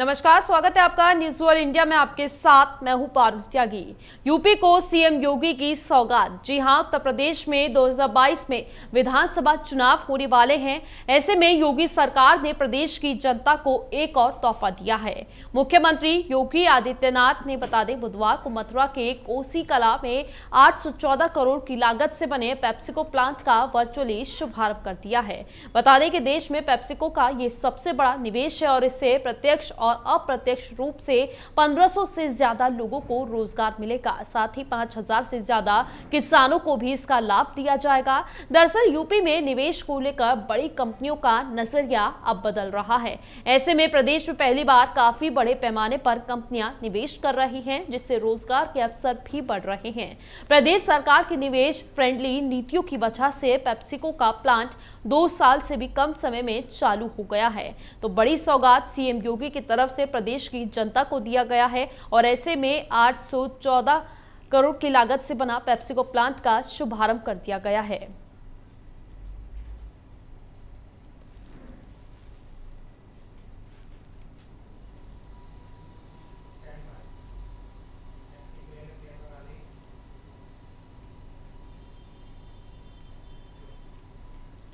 नमस्कार, स्वागत है आपका न्यूज़ वर्ल्ड इंडिया में आपके साथ। मैं हूँ पारुल त्यागी। यूपी को सीएम योगी की सौगात। जी हाँ, उत्तर प्रदेश में 2022 में विधानसभा चुनाव होने वाले हैं। ऐसे में योगी सरकार ने प्रदेश की जनता को एक और तोहफा दिया है। मुख्यमंत्री योगी आदित्यनाथ ने बता दें, बुधवार को मथुरा के कोसी कला में आठ सौ चौदह करोड़ की लागत से बने पेप्सिको प्लांट का वर्चुअली शुभारंभ कर दिया है। बता दें कि देश में पेप्सिको का ये सबसे बड़ा निवेश है और इससे प्रत्यक्ष और अप्रत्यक्ष रूप से 1500 से ज़्यादा लोगों को रोज़गार मिलेगा। साथ ही 5000 से ज़्यादा किसानों को भी इसका लाभ दिया जाएगा। दरअसल यूपी में निवेश को लेकर बड़ी कंपनियों का नज़रिया अब बदल रहा है। ऐसे में प्रदेश में पहली बार काफ़ी बड़े पैमाने पर कंपनियाँ निवेश कर रही है, जिससे रोज़गार के अवसर भी बढ़ रहे हैं। प्रदेश सरकार की निवेश फ्रेंडली नीतियों की वजह से पेप्सिको का प्लांट दो साल से भी कम समय में चालू हो गया है। तो बड़ी सौगात सीएम योगी की तरफ़ से प्रदेश की जनता को दिया गया है और ऐसे में 814 करोड़ की लागत से बना पेप्सिको प्लांट का शुभारंभ कर दिया गया है।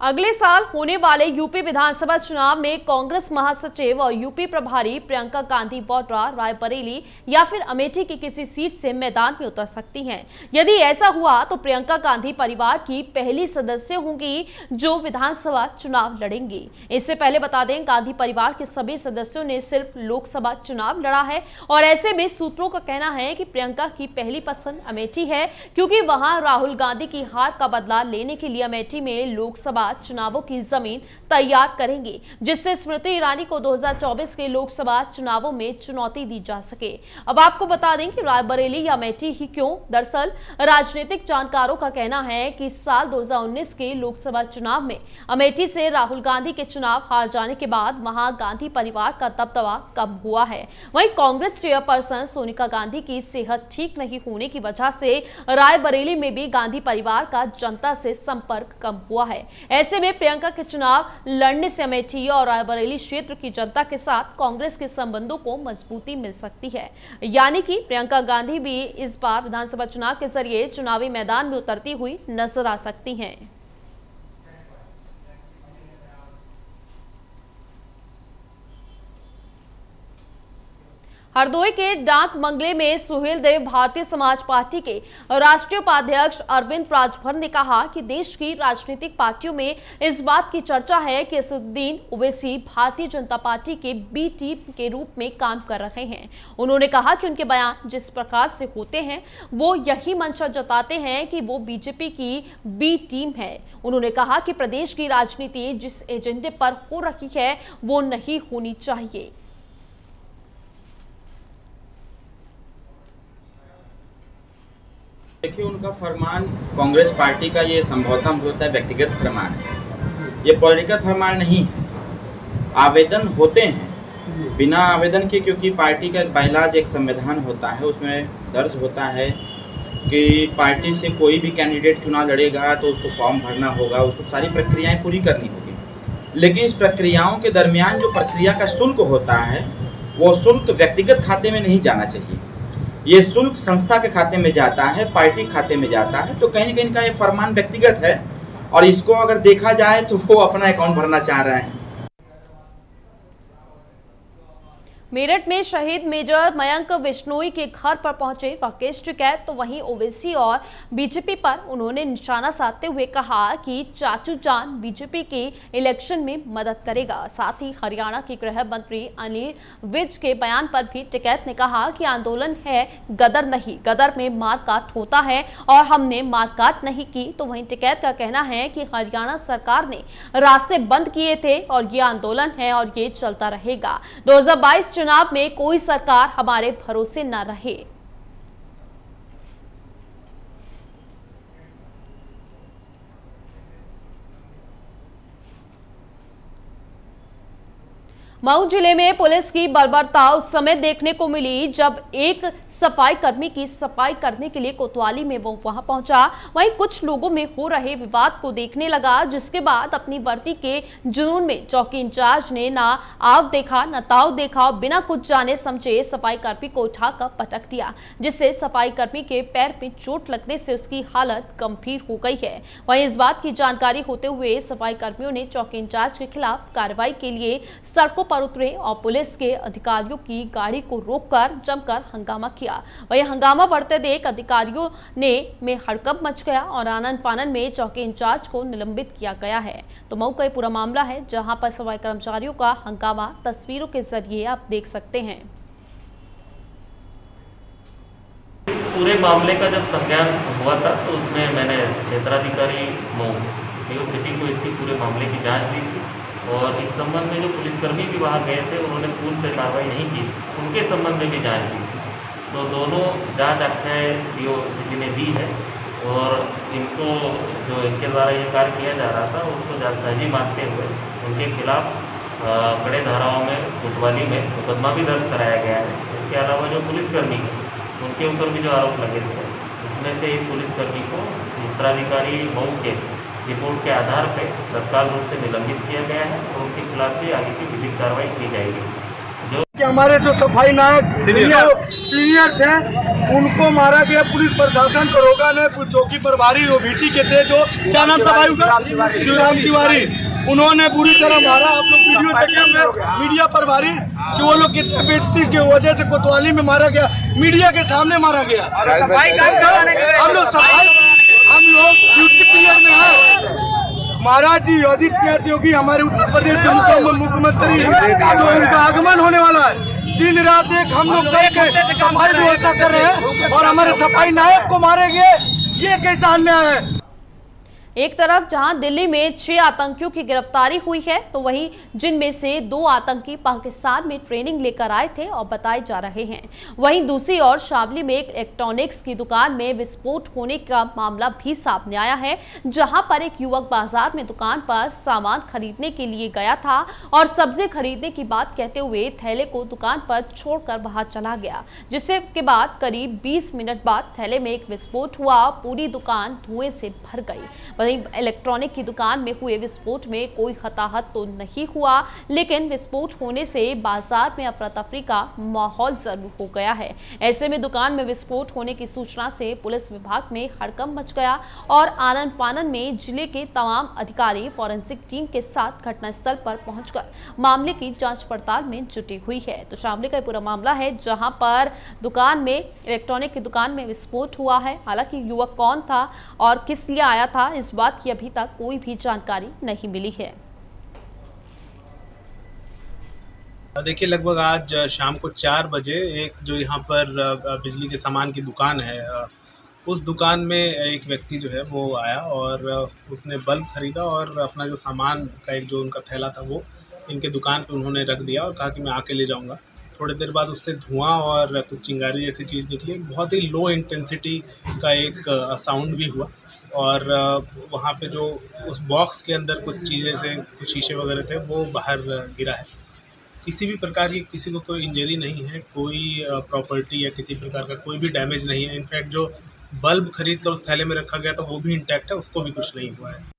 अगले साल होने वाले यूपी विधानसभा चुनाव में कांग्रेस महासचिव और यूपी प्रभारी प्रियंका गांधी वाड्रा, रायबरेली या फिर अमेठी की किसी सीट से मैदान में उतर सकती हैं। यदि ऐसा हुआ तो प्रियंका गांधी परिवार की पहली सदस्य होंगी जो विधानसभा चुनाव लड़ेंगी इससे पहले बता दें, गांधी परिवार के सभी सदस्यों ने सिर्फ़ लोकसभा चुनाव लड़ा है और ऐसे में सूत्रों का कहना है कि प्रियंका की पहली पसंद अमेठी है, क्योंकि वहाँ राहुल गांधी की हार का बदला लेने के लिए अमेठी में लोकसभा बाद चुनावों की ज़मीन तैयार करेंगे, जिससे स्मृति ईरानी को 2024 के लोकसभा चुनावों में चुनौती दी जा सके। अब आपको बता दें कि रायबरेली या अमेठी ही क्यों? दरअसल, राजनीतिक जानकारों का कहना है कि साल 2019 के लोकसभा चुनाव में अमेठी से राहुल गांधी के चुनाव हार जाने के बाद वहाँ गांधी परिवार का दबदबा कम हुआ है। वहीं कांग्रेस चेयरपर्सन सोनिका गांधी की सेहत ठीक नहीं होने की वजह से रायबरेली में भी गांधी परिवार का जनता से संपर्क कम हुआ है। ऐसे में प्रियंका के चुनाव लड़ने से अमेठी और रायबरेली क्षेत्र की जनता के साथ कांग्रेस के संबंधों को मजबूती मिल सकती है। यानी कि प्रियंका गांधी भी इस बार विधानसभा चुनाव के ज़रिए चुनावी मैदान में उतरती हुई नज़र आ सकती हैं। हरदोई के डाक मंगले में सुहेल देव भारतीय समाज पार्टी के राष्ट्रीय उपाध्यक्ष अरविंद राजभर ने कहा कि देश की राजनीतिक पार्टियों में इस बात की चर्चा है कि असुद्दीन ओवैसी भारतीय जनता पार्टी के बी टीम के रूप में काम कर रहे हैं। उन्होंने कहा कि उनके बयान जिस प्रकार से होते हैं, वो यही मंशा जताते हैं कि वो बीजेपी की बी टीम है। उन्होंने कहा कि प्रदेश की राजनीति जिस एजेंडे पर हो रही है, वो नहीं होनी चाहिए। देखिए उनका फरमान कांग्रेस पार्टी का ये संभवतः होता है व्यक्तिगत फरमान है। ये पॉलिटिकल फरमान नहीं है। आवेदन होते हैं। बिना आवेदन के क्योंकि पार्टी का पहला एक संविधान होता है उसमें दर्ज होता है कि पार्टी से कोई भी कैंडिडेट चुनाव लड़ेगा तो उसको फॉर्म भरना होगा उसको सारी प्रक्रियाएँ पूरी करनी होगी। लेकिन इस प्रक्रियाओं के दरमियान जो प्रक्रिया का शुल्क होता है वो शुल्क व्यक्तिगत खाते में नहीं जाना चाहिए। ये शुल्क संस्था के खाते में जाता है, पार्टी खाते में जाता है तो कहीं कहीं का ये फरमान व्यक्तिगत है। और इसको अगर देखा जाए तो वो अपना अकाउंट भरना चाह रहे हैं। मेरठ में शहीद मेजर मयंक विश्नोई के घर पर पहुँचे राकेश टिकैत। तो वहीं ओवैसी और बीजेपी पर उन्होंने निशाना साधते हुए कहा कि चाचू जान बीजेपी के इलेक्शन में मदद करेगा। साथ ही हरियाणा के गृह मंत्री अनिल विज के बयान पर भी टिकैत ने कहा कि आंदोलन है, गदर नहीं, गदर में मारकाट होता है और हमने मारकाट नहीं की। तो वहीं टिकैत का कहना है कि हरियाणा सरकार ने रास्ते बंद किए थे और ये आंदोलन है और ये चलता रहेगा। दो हज़ार बाईस चुनाव में कोई सरकार हमारे भरोसे न रहे। मऊ ज़िले में पुलिस की बर्बरता उस समय देखने को मिली जब एक सफ़ाई कर्मी की सफ़ाई करने के लिए कोतवाली में वो वहाँ पहुँचा। वहीं कुछ लोगों में हो रहे विवाद को देखने लगा, जिसके बाद अपनी वर्दी के जुनून में चौकी इंचार्ज ने ना आव देखा, न ताव देखा बिना कुछ जाने समझे सफ़ाई कर्मी को उठाकर पटक दिया, जिससे सफ़ाई कर्मी के पैर में चोट लगने से उसकी हालत गंभीर हो गई है। वहीं इस बात की जानकारी होते हुए सफ़ाई कर्मियों ने चौकी इंचार्ज के खिलाफ कार्रवाई के लिए सड़कों पर उतरे और पुलिस के अधिकारियों की गाड़ी को रोककर जमकर हंगामा किया। वही हंगामा बढ़ते देख अधिकारियों ने में हड़कंप मच गया और आनंद फानन में चौकी इंचार्ज को निलंबित किया गया है। तो मऊ का पूरा मामला है, जहाँ पर सफ़ाई कर्मचारियों का हंगामा तस्वीरों के ज़रिए आप देख सकते हैं। पूरे मामले का जब संज्ञान हुआ था तो उसमें मैंने क्षेत्राधिकारी मऊ, सीओ सिटी को इसकी पूरे मामले की जाँच दी थी और इस संबंध में जो पुलिसकर्मी भी वहाँ गए थे, उन्होंने पूर्ण कार्रवाई नहीं की। उनके संबंध में भी जाँच दी तो दोनों जाँच आख्याएँ सीओ सिटी ने दी है और इनको जो इनके द्वारा ये कार्य किया जा रहा था, उसको जालसाजी मानते हुए उनके खिलाफ कड़े धाराओं में, कोतवाली में मुकदमा भी दर्ज कराया गया है। इसके अलावा जो पुलिसकर्मी है, उनके ऊपर भी जो आरोप लगे थे उसमें से एक पुलिसकर्मी को क्षेत्राधिकारी मऊ के रिपोर्ट के आधार पर तत्काल रूप से निलंबित किया गया है और उनके खिलाफ भी आगे की विधिक कार्रवाई की जाएगी। कि हमारे जो सफ़ाई नायक सीनियर सीनियर थे उनको मारा गया। पुलिस प्रशासन दरोगा ने चौकी प्रभारी जो भीटी के थे जो क्या नाम था भाई उनका? शिवराम तिवारी। उन्होंने बुरी तरह मारा। आप लोग वीडियो देखे होंगे। मीडिया प्रभारी कि वो लोग कितने बेजती की वजह से कोतवाली में मारा गया मीडिया के सामने मारा गया। हम लोग सफ़ाई हम लोग ड्यूटी पीरियड में है। महाराज जी आदित्यनाथ योगी हमारे उत्तर प्रदेश के मुख्यमंत्री जो उनका आगमन होने वाला है। दिन रात एक हम लोग सफ़ाई व्यवस्था कर रहे हैं और हमारे सफ़ाई नायक को मारेंगे। ये कैसा अन्याय है? एक तरफ़ जहाँ दिल्ली में छह आतंकियों की गिरफ्तारी हुई है तो वहीं जिनमें से दो आतंकी पाकिस्तान में ट्रेनिंग लेकर आए थे और बताए जा रहे हैं। वहीं दूसरी ओर शामली में एक इलेक्ट्रॉनिक्स की दुकान में विस्फोट होने का मामला भी सामने आया है, जहाँ पर एक युवक बाज़ार में दुकान पर सामान खरीदने के लिए गया था और सब्ज़ी खरीदने की बात कहते हुए थैले को दुकान पर छोड़कर बाहर चला गया, जिससे के बाद करीब बीस मिनट बाद थैले में एक विस्फोट हुआ, पूरी दुकान धुएँ से भर गई। वहीं इलेक्ट्रॉनिक की दुकान में हुए विस्फोट में कोई हताहत तो नहीं हुआ, लेकिन विस्फोट होने से बाज़ार में अफरा तफरी का माहौल ज़रूर हो गया है। ऐसे में दुकान में विस्फोट होने की सूचना से पुलिस विभाग में हड़कम मच गया और आनंद फानन में ज़िले के तमाम अधिकारी फॉरेंसिक टीम के साथ घटनास्थल पर पहुंचकर मामले की जाँच पड़ताल में जुटी हुई है। तो शामली का पूरा मामला है, जहाँ पर दुकान में इलेक्ट्रॉनिक की दुकान में विस्फोट हुआ है। हालाँकि युवक कौन था और किस लिए आया था, इस बात की अभी तक कोई भी जानकारी नहीं मिली है। देखिए, लगभग आज शाम को चार बजे एक जो यहाँ पर बिजली के सामान की दुकान है उस दुकान में एक व्यक्ति जो है वो आया और उसने बल्ब खरीदा और अपना जो सामान का एक जो उनका थैला था वो इनके दुकान पे उन्होंने रख दिया और कहा कि मैं आके ले जाऊँगा। थोड़ी देर बाद उससे धुआँ और कुछ चिंगारी जैसी चीज़ निकली। बहुत ही लो इंटेंसिटी का एक साउंड भी हुआ। और वहाँ पे जो उस बॉक्स के अंदर कुछ चीज़ें से, कुछ शीशे वगैरह थे, वो बाहर गिरा है। किसी भी प्रकार की, किसी को कोई इंजरी नहीं है, कोई प्रॉपर्टी या किसी प्रकार का कोई भी डैमेज नहीं है। इनफैक्ट जो बल्ब खरीद कर उस थैले में रखा गया था, वो भी इंटैक्ट है, उसको भी कुछ नहीं हुआ है।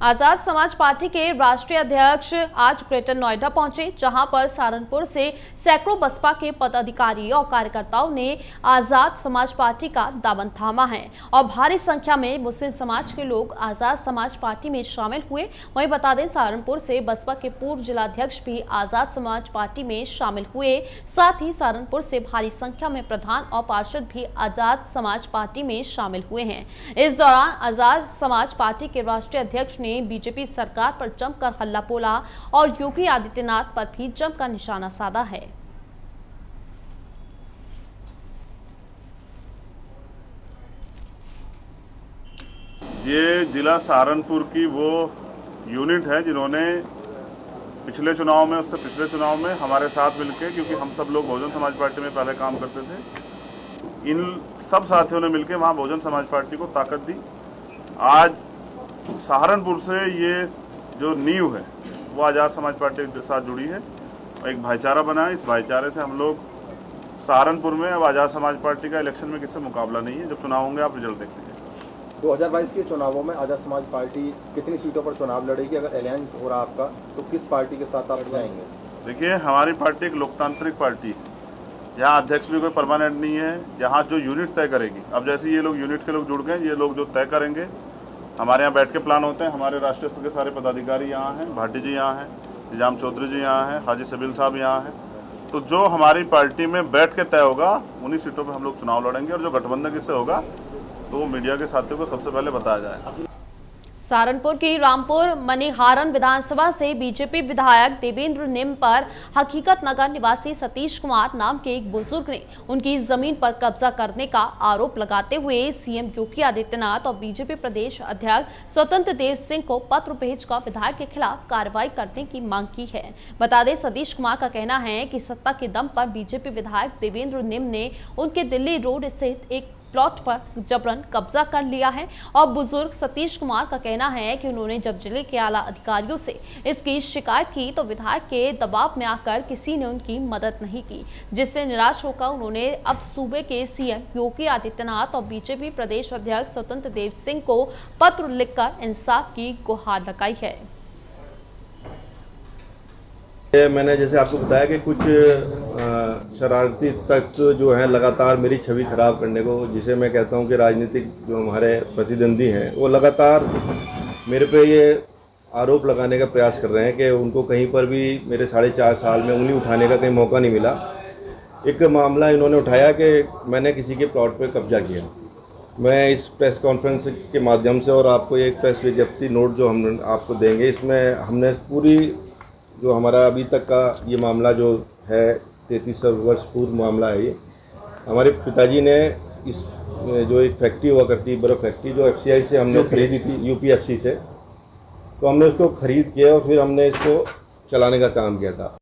आज़ाद समाज पार्टी के राष्ट्रीय अध्यक्ष आज ग्रेटर नोएडा पहुँचे, जहाँ पर सहारनपुर से सैकड़ों बसपा के पदाधिकारी और कार्यकर्ताओं ने आज़ाद समाज पार्टी का दामन थामा है। और भारी संख्या में मुस्लिम समाज के लोग आज़ाद समाज पार्टी में शामिल हुए। वहीं बता दें, सहारनपुर से बसपा के पूर्व जिलाध्यक्ष भी आज़ाद समाज पार्टी में शामिल हुए। साथ ही सहारनपुर से भारी संख्या में प्रधान और पार्षद भी आज़ाद समाज पार्टी में शामिल हुए हैं। इस दौरान आज़ाद समाज पार्टी के राष्ट्रीय अध्यक्ष ने ने बीजेपी सरकार पर जमकर हल्ला बोला और योगी आदित्यनाथ पर भी जमकर निशाना साधा है। ये जिला सहारनपुर की वो यूनिट है जिन्होंने पिछले चुनाव में, उससे पिछले चुनाव में हमारे साथ मिलकर क्योंकि हम सब लोग बहुजन समाज पार्टी में पहले काम करते थे, इन सब साथियों ने मिलकर वहाँ बहुजन समाज पार्टी को ताकत दी। आज सहारनपुर से ये जो नींव है वो आज़ाद समाज पार्टी के साथ जुड़ी है। एक भाईचारा बना है। इस भाईचारे से हम लोग सहारनपुर में अब आज़ाद समाज पार्टी का इलेक्शन में किससे मुकाबला नहीं है। जब चुनाव होंगे आप रिज़ल्ट देख लीजिए 2022 के चुनावों में आज़ाद समाज पार्टी कितनी सीटों पर चुनाव लड़ेगी? अगर अलायंस हो रहा आपका तो किस पार्टी के साथ आप जाएँगे? देखिए हमारी पार्टी एक लोकतांत्रिक पार्टी है। यहाँ अध्यक्ष भी कोई परमानेंट नहीं है। यहाँ जो यूनिट तय करेगी अब जैसे ये लोग यूनिट के लोग जुड़ गए ये लोग जो तय करेंगे हमारे यहाँ बैठ के प्लान होते हैं। हमारे राष्ट्रीय स्तर के सारे पदाधिकारी यहाँ हैं, भाटी जी यहाँ हैं, निज़ाम चौधरी जी यहाँ हैं, हाजी सबील साहब यहाँ हैं। तो जो हमारी पार्टी में बैठ के तय होगा, उन्हीं सीटों पर हम लोग चुनाव लड़ेंगे और जो गठबंधन किससे होगा तो मीडिया के साथियों को सबसे पहले बताया जाए सहारनपुर की रामपुर मनिहारन विधानसभा से बीजेपी विधायक देवेंद्र निम पर हकीकत नगर निवासी सतीश कुमार नाम के एक बुज़ुर्ग ने उनकी ज़मीन पर कब्जा करने का आरोप लगाते हुए सीएम योगी आदित्यनाथ और बीजेपी प्रदेश अध्यक्ष स्वतंत्र देव सिंह को पत्र भेजकर विधायक के खिलाफ कार्रवाई करने की मांग की है। बता दें, सतीश कुमार का कहना है कि सत्ता के दम पर बीजेपी विधायक देवेंद्र निम ने उनके दिल्ली रोड स्थित एक प्लॉट पर जबरन कब्जा कर लिया है और बुज़ुर्ग सतीश कुमार का कहना है कि उन्होंने जब ज़िले के आला अधिकारियों से इसकी शिकायत की तो विधायक के दबाव में आकर किसी ने उनकी मदद नहीं की, जिससे निराश होकर उन्होंने अब सूबे के सीएम योगी आदित्यनाथ और बीजेपी प्रदेश अध्यक्ष स्वतंत्र देव सिंह को पत्र लिखकर इंसाफ की गुहार लगाई है। मैंने जैसे आपको बताया कि कुछ शरारती तत्व जो हैं लगातार मेरी छवि खराब करने को, जिसे मैं कहता हूँ कि राजनीतिक जो हमारे प्रतिद्वंदी हैं, वो लगातार मेरे पे ये आरोप लगाने का प्रयास कर रहे हैं कि उनको कहीं पर भी मेरे साढ़े चार साल में उंगली उठाने का कहीं मौका नहीं मिला। एक मामला इन्होंने उठाया कि मैंने किसी के प्लॉट पर कब्जा किया। मैं इस प्रेस कॉन्फ्रेंस के माध्यम से और आपको एक प्रेस विज्ञप्ति नोट जो हम आपको देंगे, इसमें हमने पूरी जो हमारा अभी तक का ये मामला जो है तैंतीस वर्ष पूर्व मामला है ये हमारे पिताजी ने इस जो एक फैक्ट्री हुआ करती है बर्फ़ फैक्ट्री जो एफसीआई से हमने खरीदी थी यूपीएफसी से तो हमने उसको ख़रीद किया और फिर हमने इसको चलाने का काम किया था।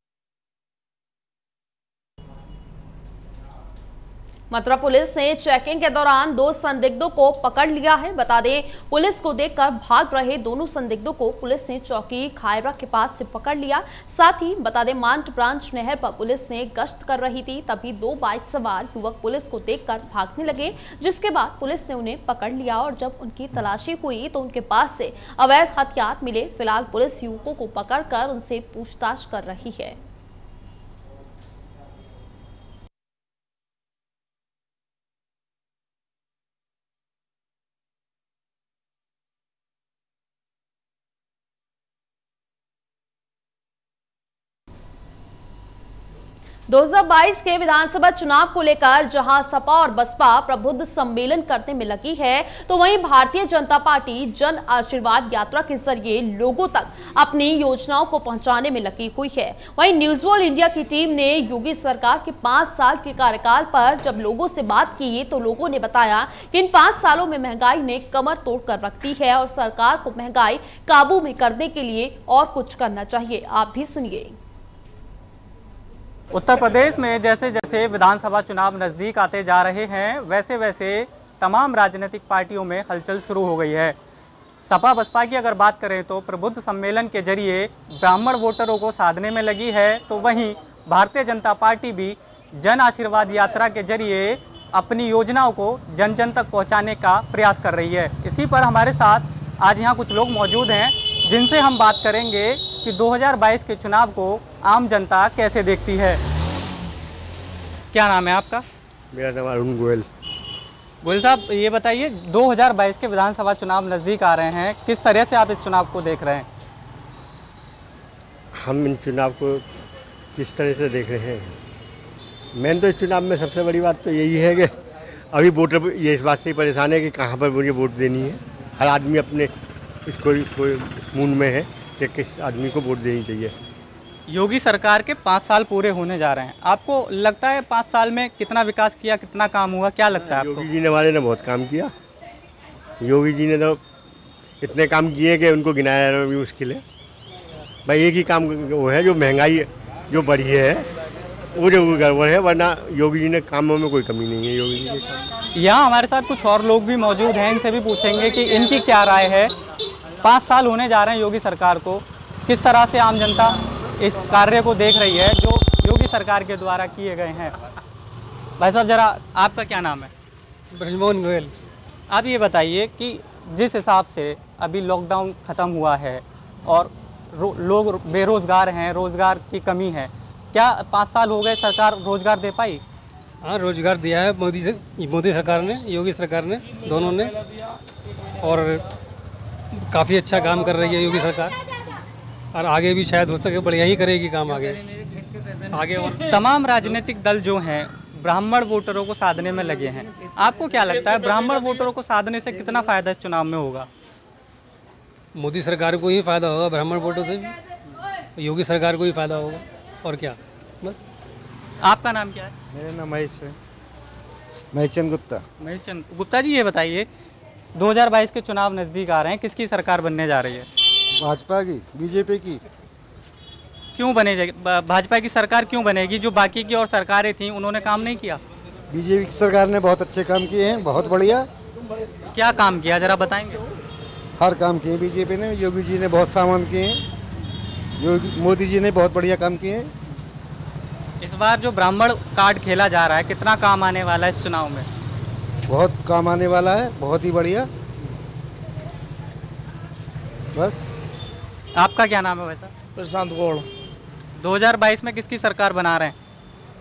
मथुरा पुलिस ने चेकिंग के दौरान दो संदिग्धों को पकड़ लिया है। बता दें, पुलिस को देखकर भाग रहे दोनों संदिग्धों को पुलिस ने चौकी खायरा के पास से पकड़ लिया। साथ ही बता दें मांट ब्रांच नहर पर पुलिस ने गश्त कर रही थी, तभी दो बाइक सवार युवक पुलिस को देखकर भागने लगे, जिसके बाद पुलिस ने उन्हें पकड़ लिया और जब उनकी तलाशी हुई तो उनके पास से अवैध हथियार मिले। फ़िलहाल पुलिस युवकों को पकड़कर उनसे पूछताछ कर रही है। 2022 के विधानसभा चुनाव को लेकर जहाँ सपा और बसपा प्रबुद्ध सम्मेलन करने में लगी है तो वहीं भारतीय जनता पार्टी जन आशीर्वाद यात्रा के ज़रिए लोगों तक अपनी योजनाओं को पहुँचाने में लगी हुई है। वहीं न्यूज़ वर्ल्ड इंडिया की टीम ने योगी सरकार के पाँच साल के कार्यकाल पर जब लोगों से बात की तो लोगों ने बताया कि इन पाँच सालों में महँगाई ने कमर तोड़ कर रख दी है और सरकार को महँगाई काबू में करने के लिए और कुछ करना चाहिए। आप भी सुनिए। उत्तर प्रदेश में जैसे जैसे विधानसभा चुनाव नज़दीक आते जा रहे हैं, वैसे वैसे तमाम राजनीतिक पार्टियों में हलचल शुरू हो गई है। सपा बसपा की अगर बात करें तो प्रबुद्ध सम्मेलन के ज़रिए ब्राह्मण वोटरों को साधने में लगी है तो वहीं भारतीय जनता पार्टी भी जन आशीर्वाद यात्रा के ज़रिए अपनी योजनाओं को जन जन तक पहुँचाने का प्रयास कर रही है। इसी पर हमारे साथ आज यहाँ कुछ लोग मौजूद हैं, जिनसे हम बात करेंगे कि 2022 के चुनाव को आम जनता कैसे देखती है? क्या नाम है आपका? मेरा नाम अरुण गोयल। गोयल साहब ये बताइए 2022 के विधानसभा चुनाव नज़दीक आ रहे हैं किस तरह से आप इस चुनाव को देख रहे हैं? हम इन चुनाव को किस तरह से देख रहे हैं? मैन तो इस चुनाव में सबसे बड़ी बात तो यही है कि अभी वोटर ये इस बात से परेशान है कि कहाँ पर मुझे वोट देनी है। हर आदमी अपने इसको कोई मूड में है कि किस आदमी को वोट देनी चाहिए। योगी सरकार के पाँच साल पूरे होने जा रहे हैं। आपको लगता है पाँच साल में कितना विकास किया कितना काम हुआ? क्या लगता है आपको? योगी जी ने वाले ने बहुत काम किया। योगी जी ने तो इतने काम किए कि उनको गिनाया जाना भी मुश्किल है। भाई एक ही काम वो है जो महँगाई जो बढ़ी है वो जो गड़बड़ है वरना योगी जी ने कामों में कोई कमी नहीं है योगी जी के यहाँ हमारे साथ कुछ और लोग भी मौजूद हैं इनसे भी पूछेंगे कि इनकी क्या राय है। पाँच साल होने जा रहे हैं योगी सरकार को। किस तरह से आम जनता इस कार्य को देख रही है जो योगी सरकार के द्वारा किए गए हैं। भाई साहब जरा आपका क्या नाम है? ब्रजमोहन गोयल। आप ये बताइए कि जिस हिसाब से अभी लॉकडाउन ख़त्म हुआ है और लोग बेरोज़गार हैं रोज़गार की कमी है क्या पाँच साल हो गए सरकार रोज़गार दे पाई? हाँ रोज़गार दिया है मोदी मोदी सरकार ने योगी सरकार ने दोनों ने। और काफ़ी अच्छा काम कर रही है योगी सरकार। और आगे भी शायद हो सके बढ़िया ही करेगी काम आगे। आगे और तमाम राजनीतिक दल जो हैं ब्राह्मण वोटरों को साधने में लगे हैं। आपको क्या लगता है ब्राह्मण वोटरों को साधने से कितना फ़ायदा इस चुनाव में होगा? मोदी सरकार को ही फ़ायदा होगा ब्राह्मण वोटों से भी? योगी सरकार को ही फ़ायदा होगा और क्या? बस। आपका नाम क्या है? मेरा नाम महेश है। महेश चंद गुप्ता। महेश चंद गुप्ता जी ये बताइए 2022 के चुनाव नज़दीक आ रहे हैं किसकी सरकार बनने जा रही है? भाजपा की बीजेपी की? क्यों बने भाजपा की सरकार क्यों बनेगी? जो बाकी की और सरकारें थी उन्होंने काम नहीं किया। बीजेपी की सरकार ने बहुत अच्छे काम किए हैं बहुत बढ़िया। क्या काम किया? जरा बताएँगे। हर काम किए बीजेपी ने योगी जी ने बहुत सामान किए हैं। योगी मोदी जी ने बहुत बढ़िया काम किए हैं। इस बार जो ब्राह्मण कार्ड खेला जा रहा है कितना काम आने वाला है इस चुनाव में? बहुत काम आने वाला है बहुत ही बढ़िया। बस। आपका क्या नाम है वैसा प्रशांत गौड़। 2022 में किसकी सरकार बना रहे हैं?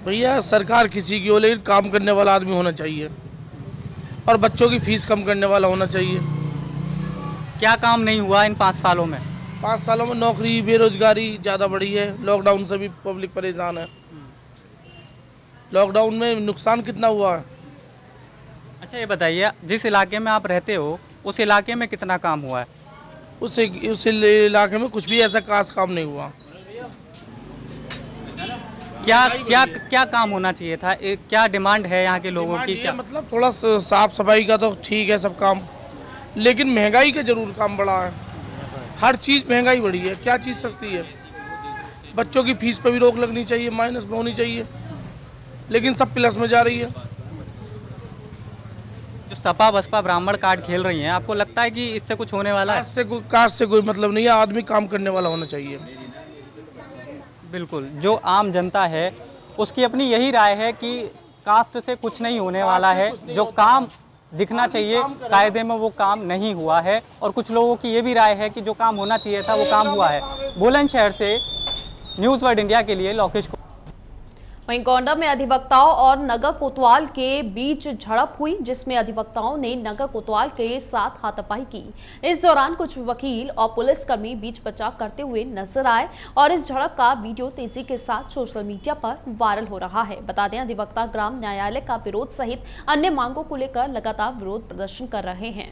भैया सरकार किसी की हो लेकिन काम करने वाला आदमी होना चाहिए। और बच्चों की फ़ीस कम करने वाला होना चाहिए। क्या काम नहीं हुआ इन पाँच सालों में? पाँच सालों में नौकरी बेरोजगारी ज़्यादा बढ़ी है। लॉकडाउन से भी पब्लिक परेशान है। लॉकडाउन में नुकसान कितना हुआ? है अच्छा ये बताइए जिस इलाके में आप रहते हो उस इलाके में कितना काम हुआ है? उस उस इलाके में कुछ भी ऐसा खास काम नहीं हुआ। क्या क्या क्या काम होना चाहिए था? ए, क्या डिमांड है यहाँ के लोगों की? क्या? मतलब थोड़ा साफ़ सफ़ाई का तो ठीक है सब काम लेकिन महँगाई का ज़रूर काम बढ़ा है। हर चीज़ महँगाई बढ़ी है। क्या चीज़ सस्ती है? बच्चों की फ़ीस पर भी रोक लगनी चाहिए माइनस में होनी चाहिए लेकिन सब प्लस में जा रही है। जो सपा बसपा ब्राह्मण कार्ड खेल रही हैं आपको लगता है कि इससे कुछ होने वाला है? से कोई कास्ट से कोई मतलब नहीं है आदमी काम करने वाला होना चाहिए। बिल्कुल जो आम जनता है उसकी अपनी यही राय है कि कास्ट से कुछ नहीं होने वाला है जो काम दिखना चाहिए कायदे में वो काम नहीं हुआ है और कुछ लोगों की ये भी राय है कि जो काम होना चाहिए था वो काम हुआ है। बुलंदशहर से न्यूज़ वर्ल्ड इंडिया के लिए लोकेश वहीं गोंडा में अधिवक्ताओं और नगर कोतवाल के बीच झड़प हुई, जिसमें अधिवक्ताओं ने नगर कोतवाल के साथ हाथापाई की। इस दौरान कुछ वकील और पुलिसकर्मी बीच बचाव करते हुए नज़र आए और इस झड़प का वीडियो तेज़ी के साथ सोशल मीडिया पर वायरल हो रहा है। बता दें, अधिवक्ता ग्राम न्यायालय का विरोध सहित अन्य मांगों को लेकर लगातार विरोध प्रदर्शन कर रहे हैं।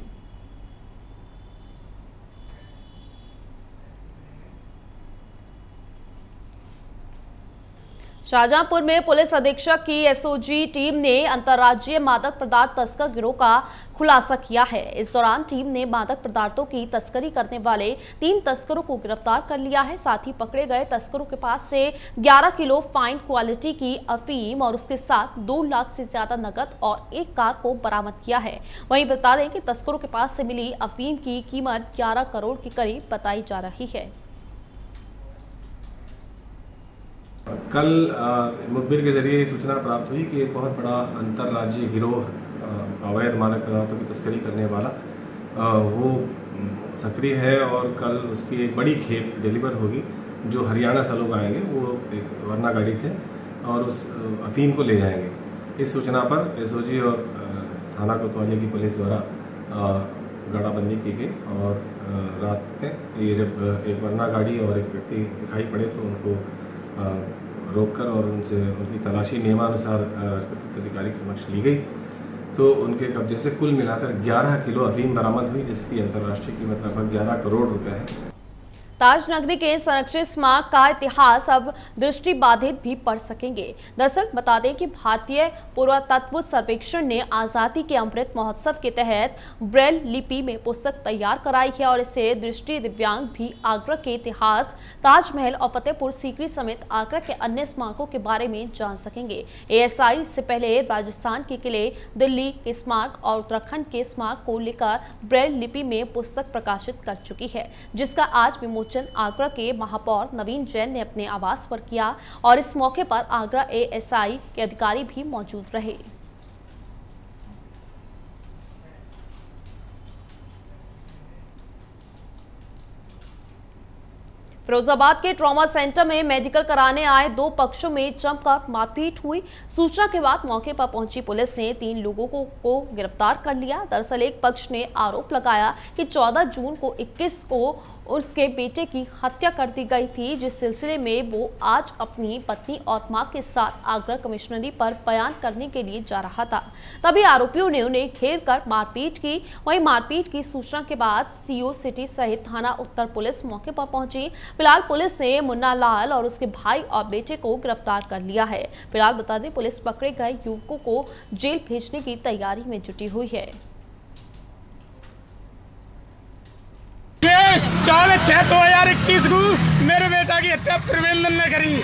शाहजहांपुर में पुलिस अधीक्षक की एसओजी टीम ने अंतर्राज्यीय मादक पदार्थ तस्कर गिरोह का खुलासा किया है। इस दौरान टीम ने मादक पदार्थों की तस्करी करने वाले तीन तस्करों को गिरफ़्तार कर लिया है। साथ ही पकड़े गए तस्करों के पास से 11 किलो फाइन क्वालिटी की अफीम और उसके साथ दो लाख से ज़्यादा नकद और एक कार को बरामद किया है। वहीं बता दें कि तस्करों के पास से मिली अफीम की कीमत ग्यारह करोड़ के करीब बताई जा रही है। कल मुखबिर के ज़रिए सूचना प्राप्त हुई कि एक बहुत बड़ा अंतर्राज्यीय गिरोह अवैध मादक पदार्थों की तस्करी करने वाला वो सक्रिय है और कल उसकी एक बड़ी खेप डिलीवर होगी, जो हरियाणा से लोग आएँगे, वो एक वरना गाड़ी से और उस अफीम को ले जाएँगे। इस सूचना पर एसओजी और थाना कोतवाली की पुलिस द्वारा गाड़ाबंदी की गई और रात में ये जब एक वरना गाड़ी और एक व्यक्ति दिखाई पड़े तो उनको रोककर और उनसे, उनकी तलाशी नियमानुसार अधिकारी के समक्ष ली गई। तो उनके कब्जे से कुल मिलाकर 11 किलो अफीम बरामद हुई, जिसकी अंतर्राष्ट्रीय कीमत लगभग 11 करोड़ रुपए है। ताज नगरी के संरक्षित स्मारक का इतिहास अब दृष्टि बाधित भी पढ़ सकेंगे। दरअसल बता दें कि भारतीय पुरातत्व सर्वेक्षण ने आज़ादी के अमृत महोत्सव के तहत ब्रेल लिपि में पुस्तक तैयार कराई है और इसे दृष्टि दिव्यांग भी आगरा के इतिहास, ताजमहल और फतेहपुर सीकरी समेत आगरा के अन्य स्मारकों के बारे में जान सकेंगे। एएसआई इससे पहले राजस्थान के किले, दिल्ली के स्मारक और उत्तराखंड के स्मारक को लेकर ब्रेल लिपि में पुस्तक प्रकाशित कर चुकी है, जिसका आज विमोचन विमोचन आगरा के महापौर नवीन जैन ने अपने आवास पर किया और इस मौके पर आगरा एएसआई के अधिकारी भी मौजूद रहे। फिरोजाबाद के ट्रॉमा सेंटर में मेडिकल कराने आए दो पक्षों में जमकर मारपीट हुई। सूचना के बाद मौके पर पहुँची पुलिस ने तीन लोगों को, को गिरफ़्तार कर लिया। दरअसल एक पक्ष ने आरोप लगाया कि 14 जून को 21 को उसके बेटे की हत्या कर दी गई थी, जिस सिलसिले में वो आज अपनी पत्नी और माँ के साथ आगरा कमिश्नरी पर बयान करने के लिए जा रहा था। तभी आरोपियों ने उन्हें घेर कर मारपीट की। वहीं मारपीट की सूचना के बाद सीओ सिटी सहित थाना उत्तर पुलिस मौके पर पहुँची। फ़िलहाल पुलिस ने मुन्ना लाल और उसके भाई और बेटे को गिरफ़्तार कर लिया है। फ़िलहाल बता दें, पुलिस पकड़े गए युवकों को जेल भेजने की तैयारी में जुटी हुई है। चार छह दो हज़ार इक्कीस को मेरे बेटा की हत्या प्रवेंदन ने करी।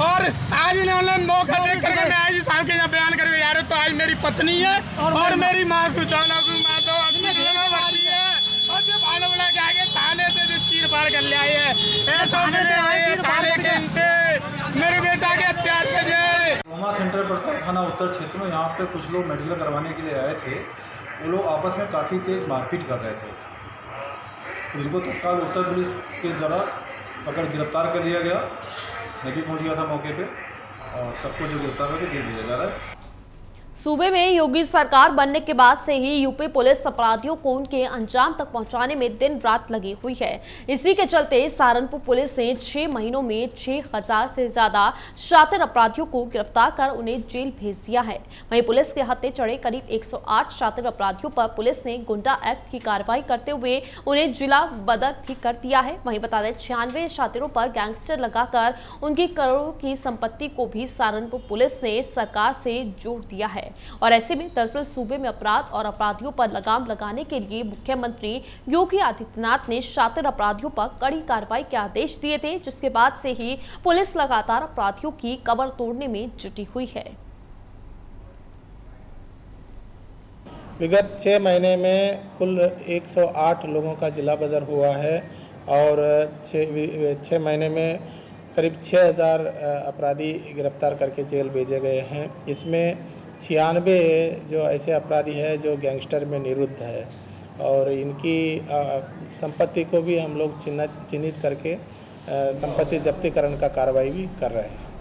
और आज इन्होंने मौका देख करके मैं आज साहब के यहाँ बयान करके यार तो आज मेरी पत्नी है और मेरी माँ को जाना को। माँ तो है। और जो बोला के आगे थाने से जो चीर पार कर ले आए है ऐसा मेरे आए थाने के इनसे। मेरे बेटा के हत्या के ट्रोमा सेंटर पड़ता थाना उत्तर क्षेत्र में यहाँ पे कुछ लोग मेडिकल करवाने के लिए आए थे। वो लोग आपस में काफ़ी तेज मारपीट कर रहे थे। जिनको तत्काल उत्तर पुलिस के द्वारा पकड़ गिरफ़्तार कर लिया गया। भी पहुँच गया था मौके पर और सबको जो गिरफ़्तार करके जेल भेजा जा रहा है। सूबे में योगी सरकार बनने के बाद से ही यूपी पुलिस अपराधियों को उनके अंजाम तक पहुँचाने में दिन रात लगी हुई है। इसी के चलते सहारनपुर पुलिस ने छह महीनों में छह हज़ार से ज़्यादा शातिर अपराधियों को गिरफ़्तार कर उन्हें जेल भेज दिया है। वहीं पुलिस के हत्थे चढ़े करीब 108 शातिर अपराधियों पर पुलिस ने गुंडा एक्ट की कार्रवाई करते हुए उन्हें जिला बदर भी कर दिया है। वहीं बता दें, छियानवे शातिरों पर गैंगस्टर लगाकर उनकी करोड़ों की संपत्ति को भी सहारनपुर पुलिस ने सरकार से जोड़ दिया है। है। और ऐसे में दरअसल सूबे में अपराध और अपराधियों पर लगाम लगाने के लिए मुख्यमंत्री योगी आदित्यनाथ ने शातिर अपराधियों पर कड़ी कार्रवाई के आदेश दिए थे, जिसके बाद से ही पुलिस लगातार अपराधियों की कबर तोड़ने में जुटी हुई है। विगत छः महीने में कुल 108 लोगों का जिला बदर हुआ है और छः महीने में करीब 6000 अपराधी गिरफ़्तार करके जेल भेजे गए हैं। इसमें छियानवे जो ऐसे अपराधी है जो गैंगस्टर में निरुद्ध है और इनकी संपत्ति को भी हम लोग चिन्हित चिन्हित करके संपत्ति जब्तीकरण का कार्रवाई भी कर रहे हैं।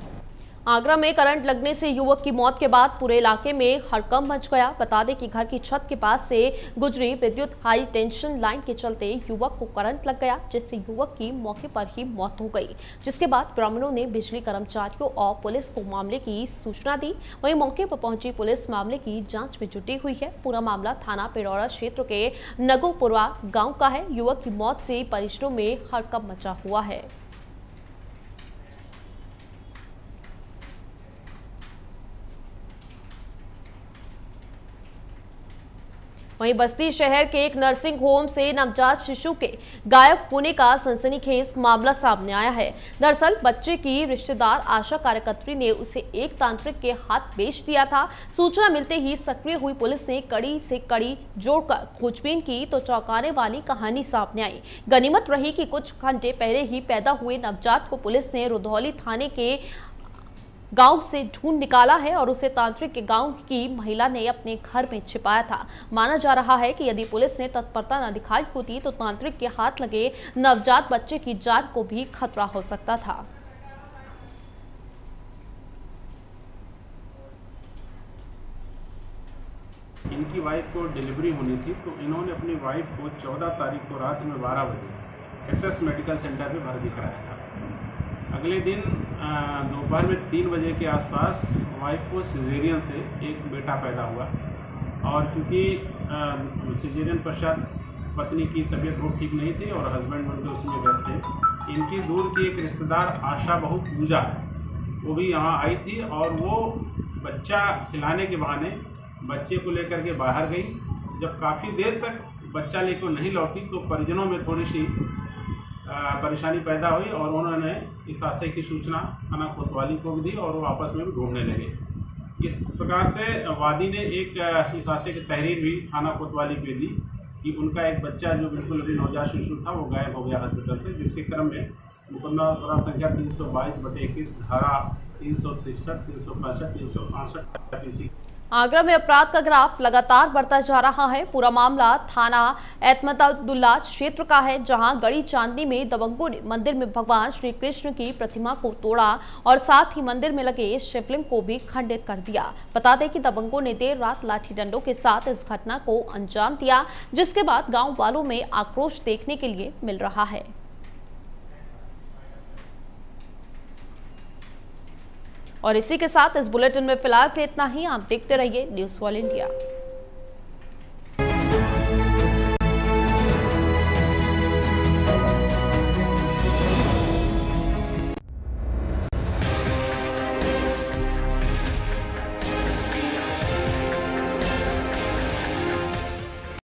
आगरा में करंट लगने से युवक की मौत के बाद पूरे इलाके में हड़कंप मच गया। बता दें कि घर की छत के पास से गुजरी विद्युत हाई टेंशन लाइन के चलते युवक को करंट लग गया, जिससे युवक की मौके पर ही मौत हो गई। जिसके बाद ग्रामीणों ने बिजली कर्मचारियों और पुलिस को मामले की सूचना दी। वहीं मौके पर पहुँची पुलिस मामले की जाँच में जुटी हुई है। पूरा मामला थाना पिड़ौरा क्षेत्र के नगोपुरवा गाँव का है। युवक की मौत से परिजनों में हड़कंप मचा हुआ है। वहीं बस्ती शहर के एक नर्सिंग होम से नवजात शिशु के गायब होने का सनसनीखेज मामला सामने आया है। दरअसल, बच्चे की रिश्तेदार आशा कार्यकर्त्री ने उसे एक तांत्रिक के हाथ बेच दिया था। सूचना मिलते ही सक्रिय हुई पुलिस ने कड़ी से कड़ी जोड़कर खोजबीन की तो चौंकाने वाली कहानी सामने आई। गनीमत रही कि कुछ घंटे पहले ही पैदा हुए नवजात को पुलिस ने रुधौली थाने के गाँव से ढूंढ निकाला है और उसे तांत्रिक के गाँव की महिला ने अपने घर में छिपाया था। माना जा रहा है कि यदि पुलिस ने तत्परता न दिखाई होती तो तांत्रिक के हाथ लगे नवजात बच्चे की जान को भी खतरा हो सकता था। इनकी वाइफ को डिलीवरी होनी थी तो इन्होंने अपनी वाइफ को 14 तारीख को रात में 12 बजे एसएस मेडिकल सेंटर में भर्ती कराया अगले दिन दोपहर में तीन बजे के आसपास वाइफ को सिजेरियन से एक बेटा पैदा हुआ। और चूँकि सिजेरियन पश्चात पत्नी की तबीयत बहुत ठीक नहीं थी और हस्बैंड बनकर उसमें व्यस्त थे, इनकी दूर की एक रिश्तेदार आशा बहु पूजा, वो भी यहाँ आई थी और वो बच्चा खिलाने के बहाने बच्चे को लेकर के बाहर गई। जब काफ़ी देर तक बच्चा लेकर नहीं लौटी तो परिजनों में थोड़ी सी परेशानी पैदा हुई और उन्होंने इस आशय की सूचना थाना कोतवाली को भी दी और वो आपस में भी ढूँढने लगे। इस प्रकार से वादी ने एक इस आशय की तहरीर भी थाना कोतवाली पे दी कि उनका एक बच्चा जो बिल्कुल अभी नवजात शिशु था, वो गायब हो गया हॉस्पिटल से, जिसके क्रम में मुकदमा संख्या तीन सौ बाईस बटे इक्कीस, धारा तीन सौ तिरसठ, तीन सौ पैंसठ, तीन सौ अड़सठ आगरा में अपराध का ग्राफ लगातार बढ़ता जा रहा है। पूरा मामला थाना एतमतुल्ला क्षेत्र का है, जहाँ गड़ी चांदनी में दबंगों ने मंदिर में भगवान श्री कृष्ण की प्रतिमा को तोड़ा और साथ ही मंदिर में लगे शिवलिंग को भी खंडित कर दिया। बता दें कि दबंगों ने देर रात लाठी डंडों के साथ इस घटना को अंजाम दिया, जिसके बाद गाँव वालों में आक्रोश देखने के लिए मिल रहा है। और इसी के साथ इस बुलेटिन में फ़िलहाल इतना ही। आप देखते रहिए न्यूज़ वॉल इंडिया।